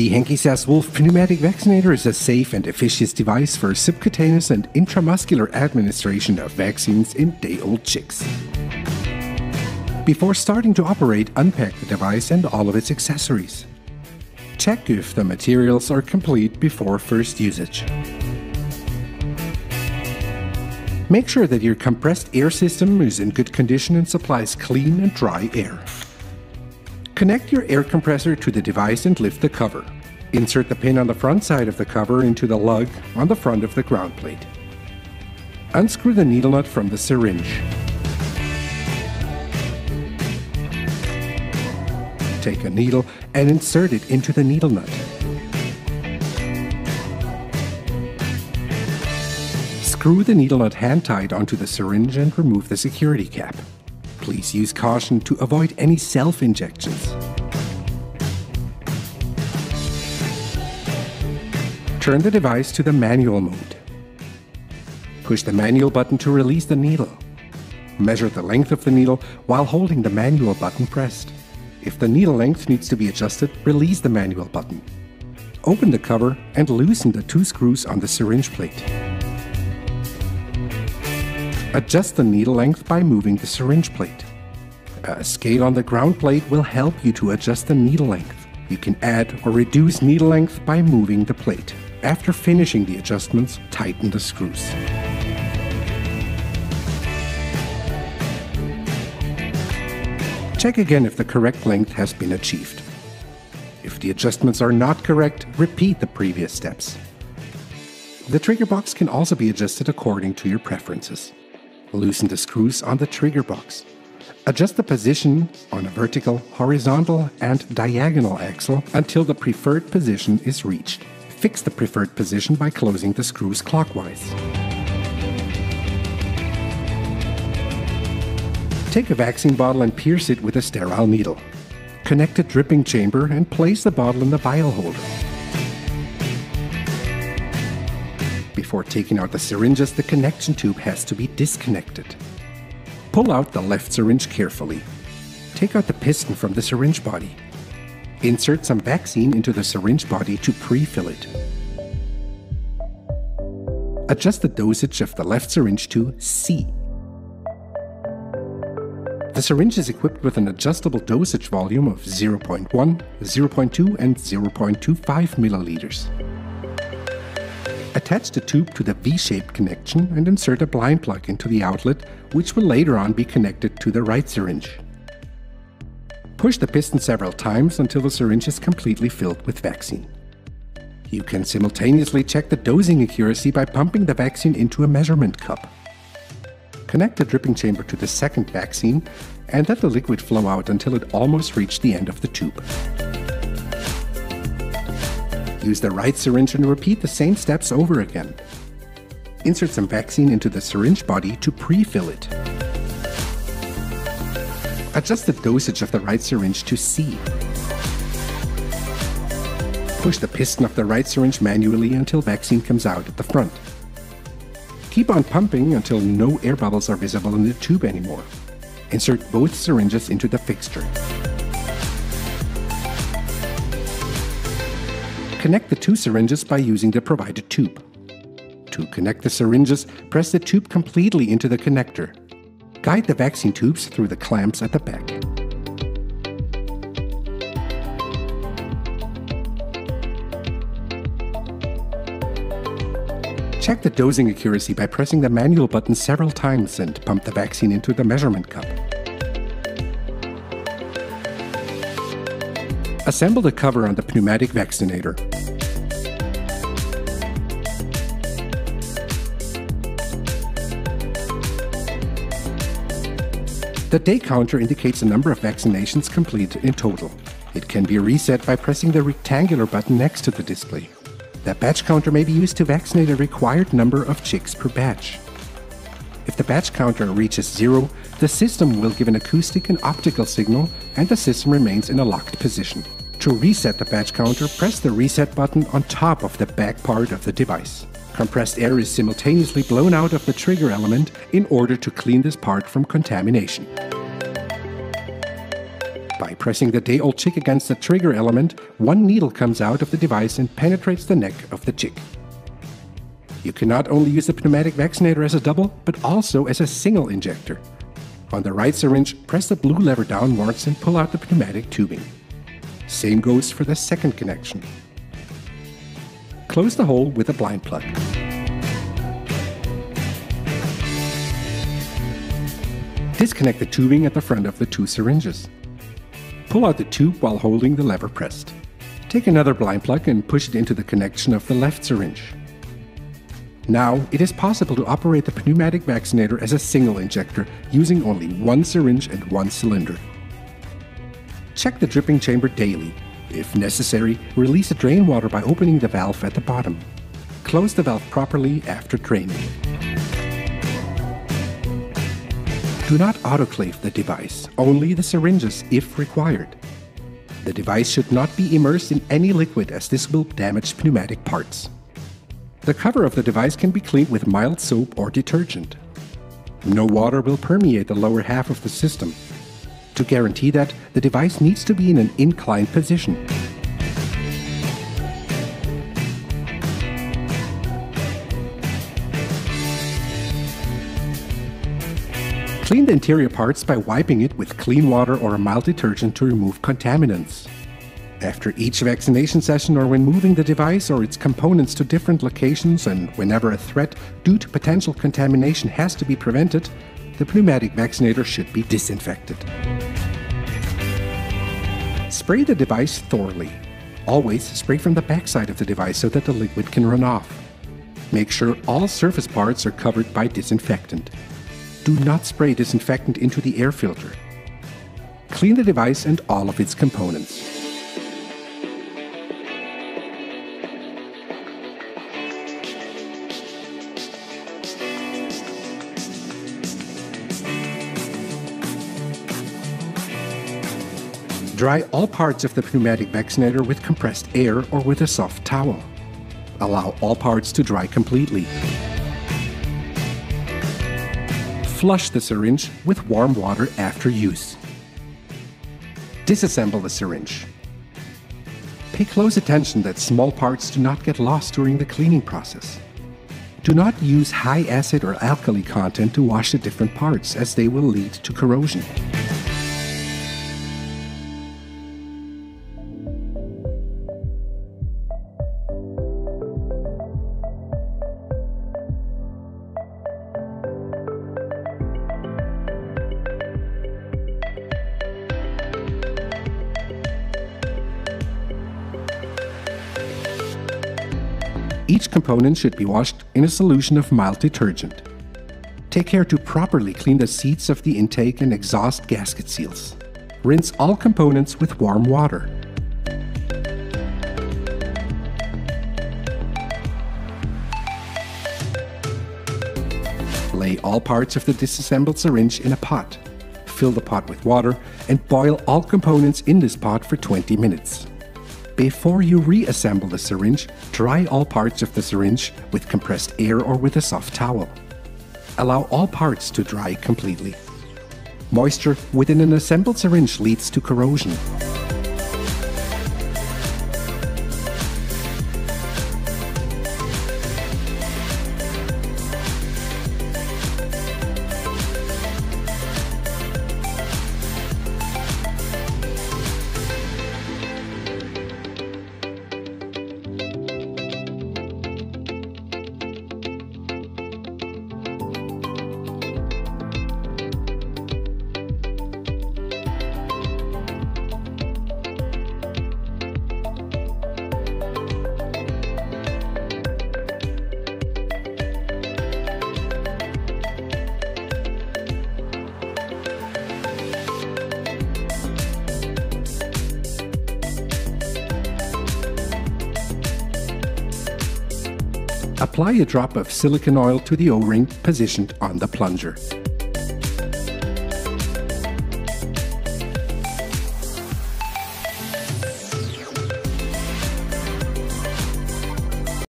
The Henke Sass Wolf Pneumatic Vaccinator is a safe and efficient device for subcutaneous and intramuscular administration of vaccines in day old chicks. Before starting to operate, unpack the device and all of its accessories. Check if the materials are complete before first usage. Make sure that your compressed air system is in good condition and supplies clean and dry air. Connect your air compressor to the device and lift the cover. Insert the pin on the front side of the cover into the lug on the front of the ground plate. Unscrew the needle nut from the syringe. Take a needle and insert it into the needle nut. Screw the needle nut hand tight onto the syringe and remove the security cap. Please use caution to avoid any self injections. Turn the device to the manual mode. Push the manual button to release the needle. Measure the length of the needle while holding the manual button pressed. If the needle length needs to be adjusted, release the manual button. Open the cover and loosen the two screws on the syringe plate. Adjust the needle length by moving the syringe plate. A scale on the ground plate will help you to adjust the needle length. You can add or reduce needle length by moving the plate. After finishing the adjustments, tighten the screws. Check again if the correct length has been achieved. If the adjustments are not correct, repeat the previous steps. The trigger box can also be adjusted according to your preferences. Loosen the screws on the trigger box. Adjust the position on a vertical, horizontal, and diagonal axle until the preferred position is reached. Fix the preferred position by closing the screws clockwise. Take a vaccine bottle and pierce it with a sterile needle. Connect a dripping chamber and place the bottle in the vial holder. Before taking out the syringes, the connection tube has to be disconnected. Pull out the left syringe carefully. Take out the piston from the syringe body. Insert some vaccine into the syringe body to pre-fill it. Adjust the dosage of the left syringe to C. The syringe is equipped with an adjustable dosage volume of 0.1, 0.2 and 0.25 milliliters. Attach the tube to the V-shaped connection and insert a blind plug into the outlet, which will later on be connected to the right syringe. Push the piston several times until the syringe is completely filled with vaccine. You can simultaneously check the dosing accuracy by pumping the vaccine into a measurement cup. Connect the dripping chamber to the second vaccine and let the liquid flow out until it almost reached the end of the tube. Use the right syringe and repeat the same steps over again. Insert some vaccine into the syringe body to pre-fill it. Adjust the dosage of the right syringe to C. Push the piston of the right syringe manually until vaccine comes out at the front. Keep on pumping until no air bubbles are visible in the tube anymore. Insert both syringes into the fixture. Connect the two syringes by using the provided tube. To connect the syringes, press the tube completely into the connector. Guide the vaccine tubes through the clamps at the back. Check the dosing accuracy by pressing the manual button several times and pump the vaccine into the measurement cup. Assemble the cover on the pneumatic vaccinator. The day counter indicates the number of vaccinations completed in total. It can be reset by pressing the rectangular button next to the display. The batch counter may be used to vaccinate a required number of chicks per batch. If the batch counter reaches zero, the system will give an acoustic and optical signal and the system remains in a locked position. To reset the batch counter, press the reset button on top of the back part of the device. Compressed air is simultaneously blown out of the trigger element in order to clean this part from contamination. By pressing the day old chick against the trigger element, one needle comes out of the device and penetrates the neck of the chick. You can not only use the pneumatic vaccinator as a double, but also as a single injector. On the right syringe, press the blue lever downwards and pull out the pneumatic tubing. Same goes for the second connection. Close the hole with a blind plug. Disconnect the tubing at the front of the two syringes. Pull out the tube while holding the lever pressed. Take another blind plug and push it into the connection of the left syringe. Now, it is possible to operate the pneumatic vaccinator as a single injector using only one syringe and one cylinder. Check the dripping chamber daily. If necessary, release the drain water by opening the valve at the bottom. Close the valve properly after draining. Do not autoclave the device, only the syringes if required. The device should not be immersed in any liquid as this will damage pneumatic parts. The cover of the device can be cleaned with mild soap or detergent. No water will permeate the lower half of the system. To guarantee that, the device needs to be in an inclined position. Clean the interior parts by wiping it with clean water or a mild detergent to remove contaminants. After each vaccination session or when moving the device or its components to different locations and whenever a threat due to potential contamination has to be prevented, the pneumatic vaccinator should be disinfected. Spray the device thoroughly. Always spray from the backside of the device so that the liquid can run off. Make sure all surface parts are covered by disinfectant do not spray disinfectant into the air filter. Clean the device and all of its components. Dry all parts of the pneumatic vaccinator with compressed air or with a soft towel. Allow all parts to dry completely. Flush the syringe with warm water after use. Disassemble the syringe. Pay close attention that small parts do not get lost during the cleaning process. Do not use high acid or alkali content to wash the different parts as they will lead to corrosion. Each component should be washed in a solution of mild detergent. Take care to properly clean the seats of the intake and exhaust gasket seals. Rinse all components with warm water. Lay all parts of the disassembled syringe in a pot. Fill the pot with water and boil all components in this pot for 20 minutes. Before you reassemble the syringe, dry all parts of the syringe with compressed air or with a soft towel. Allow all parts to dry completely. Moisture within an assembled syringe leads to corrosion. Apply a drop of silicone oil to the O-ring positioned on the plunger.